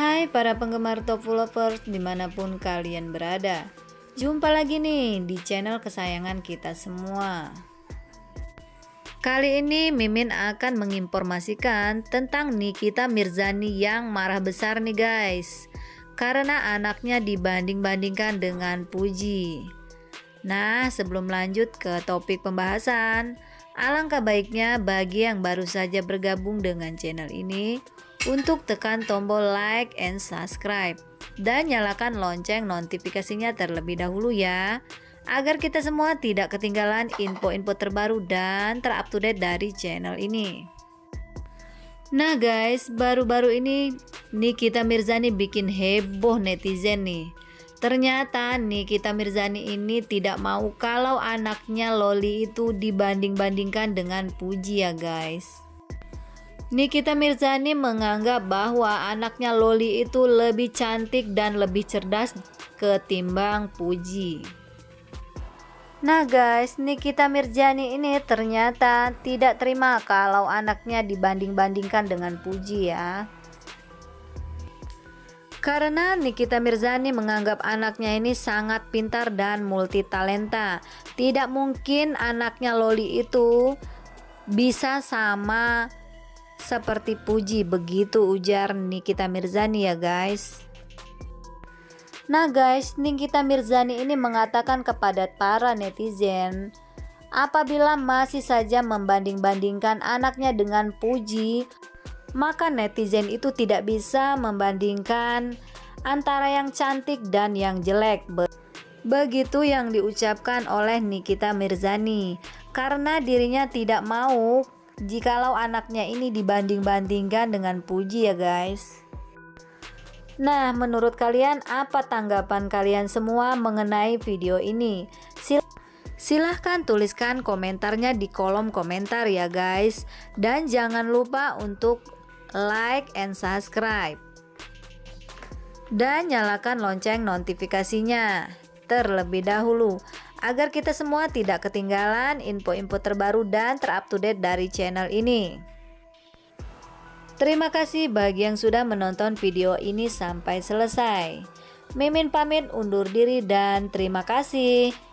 Hai para penggemar Top Lovers di mana pun kalian berada. Jumpa lagi nih di channel kesayangan kita semua. Kali ini Mimin akan menginformasikan tentang Nikita Mirzani yang marah besar nih guys. Karena anaknya dibanding-bandingkan dengan Puji. Nah sebelum lanjut ke topik pembahasan Alangkah baiknya bagi yang baru saja bergabung dengan channel ini untuk tekan tombol like and subscribe dan nyalakan lonceng notifikasinya terlebih dahulu ya agar kita semua tidak ketinggalan info-info terbaru dan terup to date dari channel ini. Nah guys, baru-baru ini Nikita Mirzani bikin heboh netizen nih. Ternyata Nikita Mirzani ini tidak mau kalau anaknya Loli itu dibanding-bandingkan dengan Puji ya guys. Nikita Mirzani menganggap bahwa anaknya Loli itu lebih cantik dan lebih cerdas ketimbang Puji. Nah guys, Nikita Mirzani ini ternyata tidak terima kalau anaknya dibanding-bandingkan dengan Puji ya. Karena Nikita Mirzani menganggap anaknya ini sangat pintar dan multitalenta. Tidak mungkin anaknya Loli itu bisa sama seperti Puji begitu ujar Nikita Mirzani ya guys. Nah guys Nikita Mirzani ini mengatakan kepada para netizen Apabila masih saja membanding-bandingkan anaknya dengan Puji Maka netizen itu tidak bisa membandingkan antara yang cantik dan yang jelek. Begitu yang diucapkan oleh Nikita Mirzani. Karena dirinya tidak mau jikalau anaknya ini dibanding-bandingkan dengan Puji ya guys. Nah, menurut kalian apa tanggapan kalian semua mengenai video ini? Sil silahkan tuliskan komentarnya di kolom komentar ya guys. Dan jangan lupa untuk like and subscribe. Dan nyalakan lonceng notifikasinya terlebih dahulu agar kita semua tidak ketinggalan info-info terbaru dan terup to date dari channel ini. Terima kasih bagi yang sudah menonton video ini sampai selesai. Mimin pamit undur diri dan terima kasih.